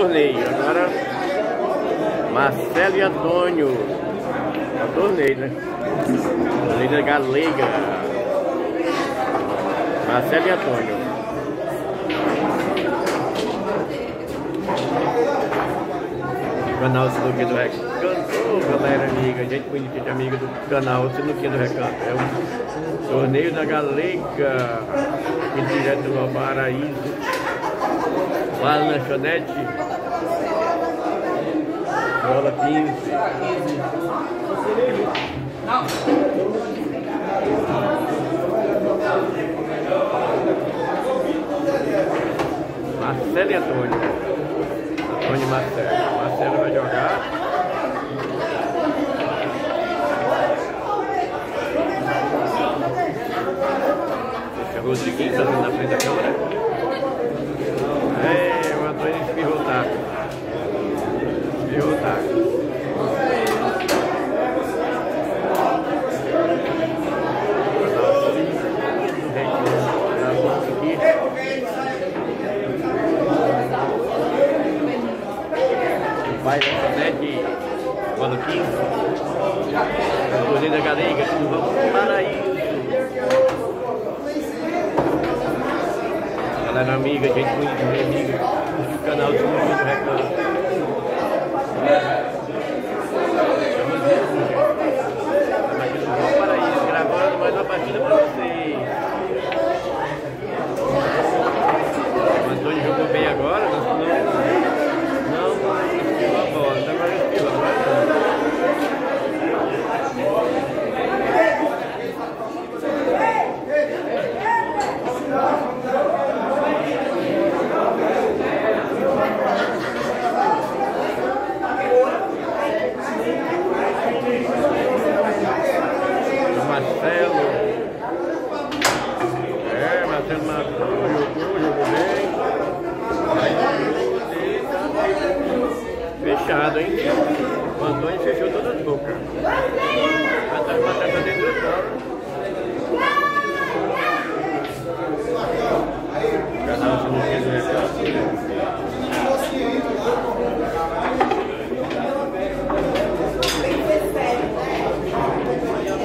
torneio. Agora, Marcelo e Antônio. É torneio, né? Torneio da Galega. Marcelo e Antônio. Canal Sinuquinha do Recanto, galera amiga, gente bonita, amiga do canal Sinuquinha do Recanto. É o torneio da Galega, aqui direto do Paraíso. Vale lanchonete. Bola 15. Marcelo e Antônio. Antônio e Marcelo. Marcelo vai jogar. Esse é o Rodriguinho, tá na frente da câmera. É, o Antônio espirrou o taco. Espirrou o taco. Vai bola 15. Torneio da Galega, vamos para o Paraíso. Galera amiga, gente muito amiga, do canal do Muito Reclamo. Estamos aqui no Rio Paraíso, gravando mais uma partida para vocês. O Antônio jogou bem agora, não, não, não, não espirrou a bola, não agora espirrou, agora não. O Marcelo. É, Marcelo matou, jogou, jogou bem. Fechado, hein? O Antônio fechou todas as bocas. Antônio bateu pra dentro do fora. Canal se não quiser.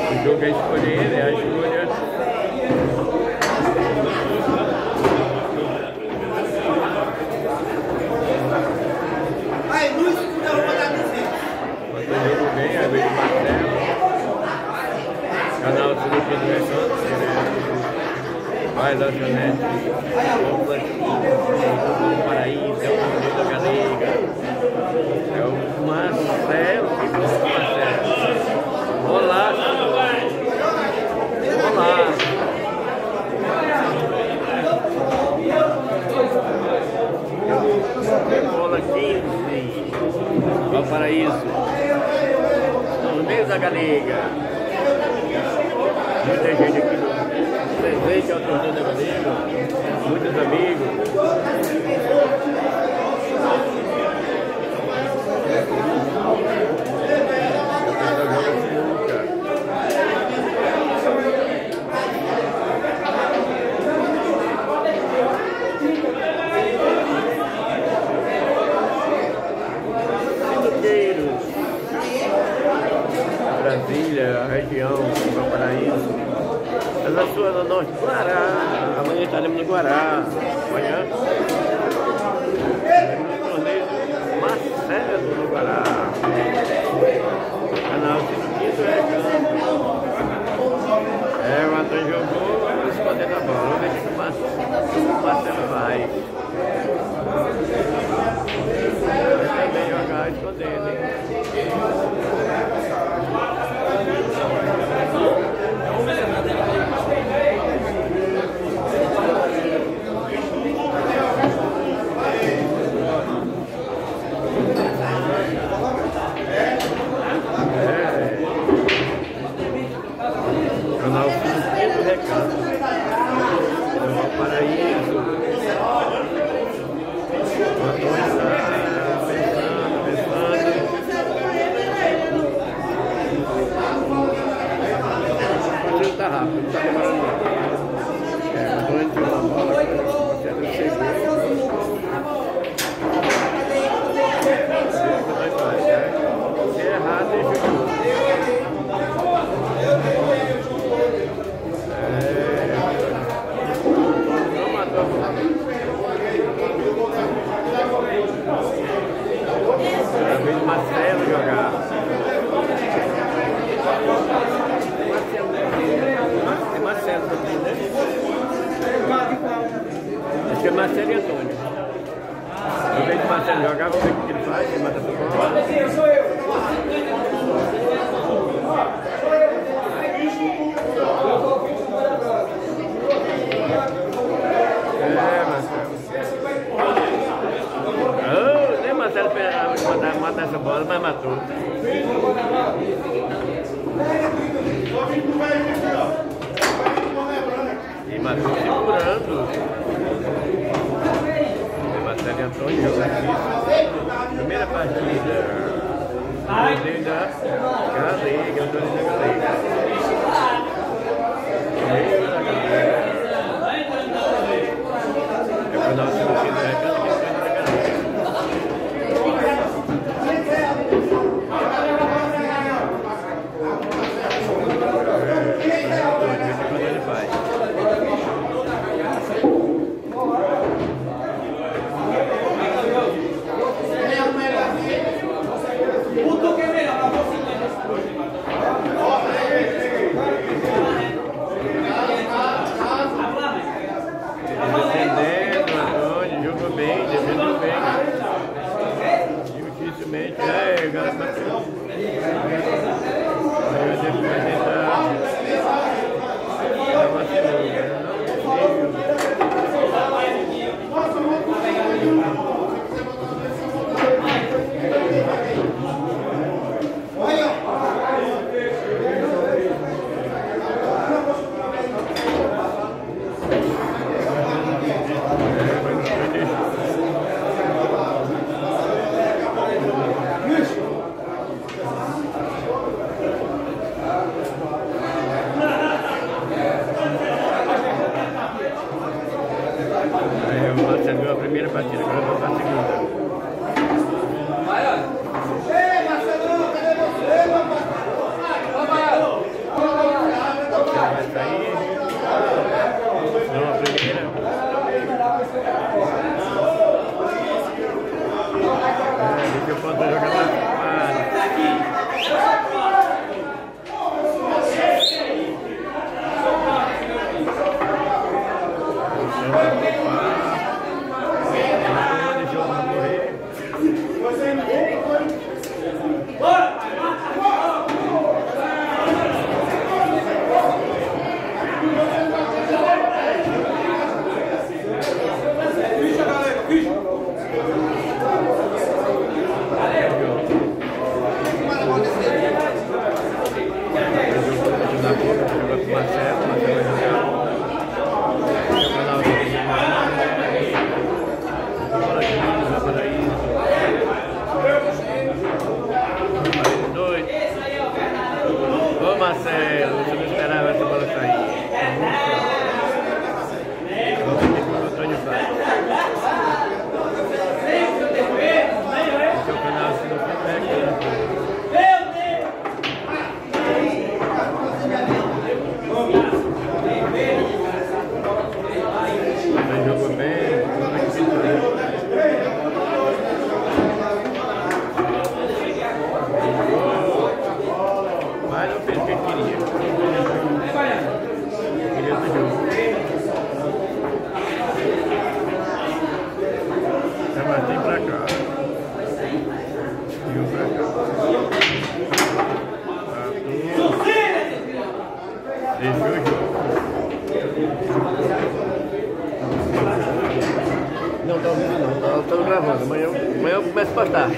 O jogo é escolher ele, é a escolha. Aí, luz, não, vou dar Mas o jogo bem, aí veio o Marcelo. Vai lanchonete. Do Paraíso, é o torneio da Galega. É o Marcelo. que bom, Marcelo. Olá. Olá. Bola 15. Valparaíso. Torneio da Galega. Muita gente aqui no presente ao Torneio Galega. Muitos amigos. Brasília, região, Valparaíso. É na sua no norte, Guará. Amanhã estaremos no Guará. Amanhã. はい。Linda, Carly, Carolina, Carly. Okay. Eu vou fazer a primeira partida, agora eu vou para a segunda. Não, tá ouvindo não, tá, estamos gravando. Amanhã, amanhã eu começo a postar.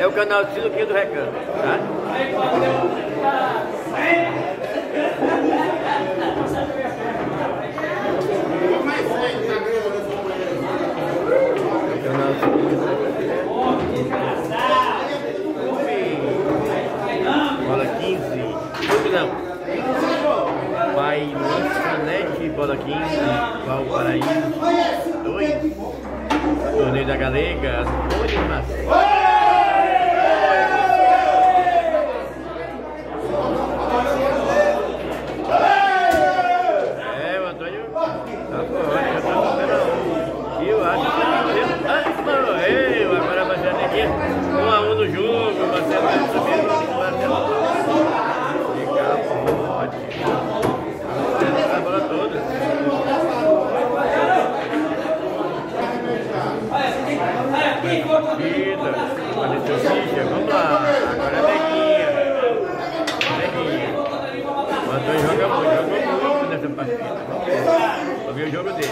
É o canal Siloquinho do Recanto, tá? Tocantins e Valparaíso. Dois. Torneio da Galega, as bolhas. Vamos ver o jogo dele.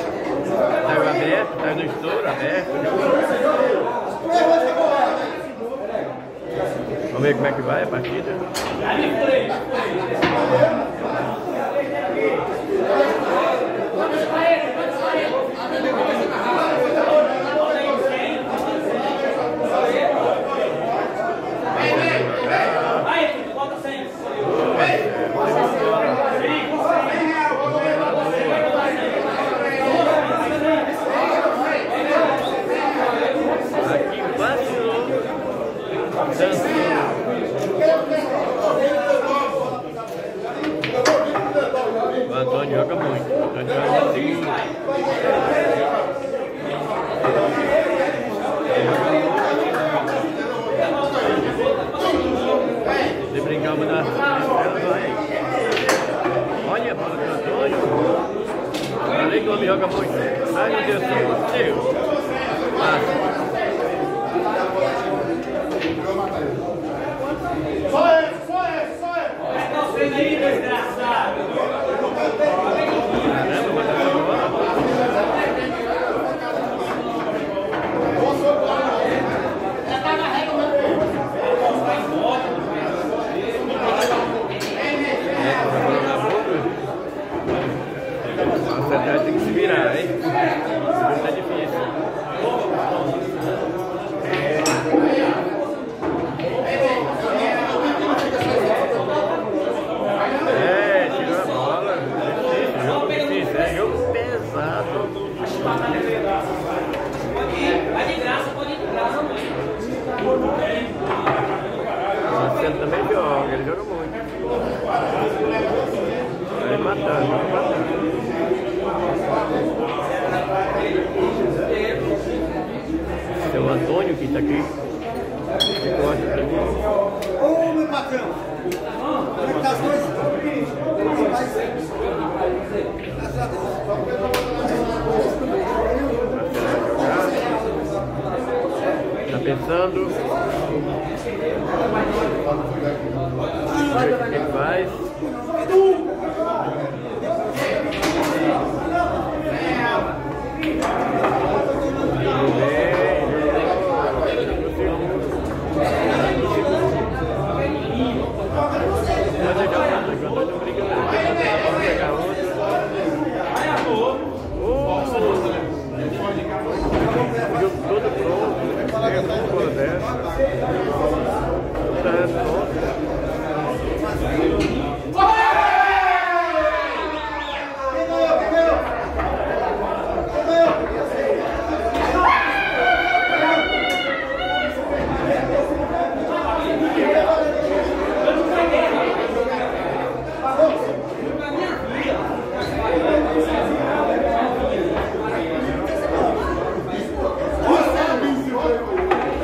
Saiu aberto, saiu no estouro, aberto. Vamos ver como é que vai a partida. Olha a bola do Antônio. Falei que o homem joga muito. Ai meu Deus céu. Deus. Passa. Só ele, só ele, só ele. Caramba, mas essa bola. É, essa bola na boca. Você vai ter que se virar, hein? Tá difícil. É, tirou a bola. Difícil, jogo difícil, é jogo pesado. Vai de graça, pode ir de graça, mãe. Marcelo também joga, ele joga muito. Vai matando, vai matando. O Antônio que está aqui. Que gosta pra mim. Ô, meu patrão! Como é que tá as coisas? Graças a Tá pensando? O que faz. Vamos ver. Mas ele já tá, enquanto não briga, não. Vamos pegar outro. Oh! O jogo todo pronto. Pega uma bola dessa. Tá pronto. Quem ganhou? Quem ganhou? Quem ganhou?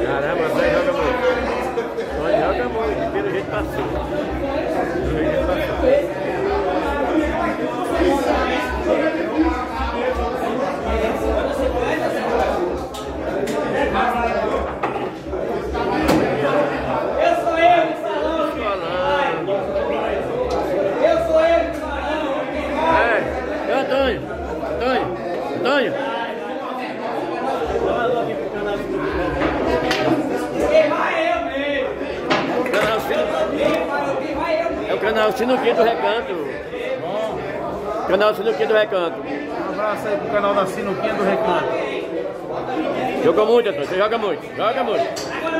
Caramba, vai joga muito. Vai joga muito, pelo jeito passou. Pelo jeito passou. Eu sou ele, salão. Falando. Eu sou ele, salão. Quem vai? É, é o Antônio. Antônio. Antônio. Quem vai é eu mesmo. Canal Sino... Quem vai, quem vai é eu mesmo. É o canal Sinuquinha do Recanto. Canal Sinuquinha do Recanto. Um abraço aí pro canal da Sinuquinha do Recanto. Joga muito, Antônio. Você joga muito. Joga muito.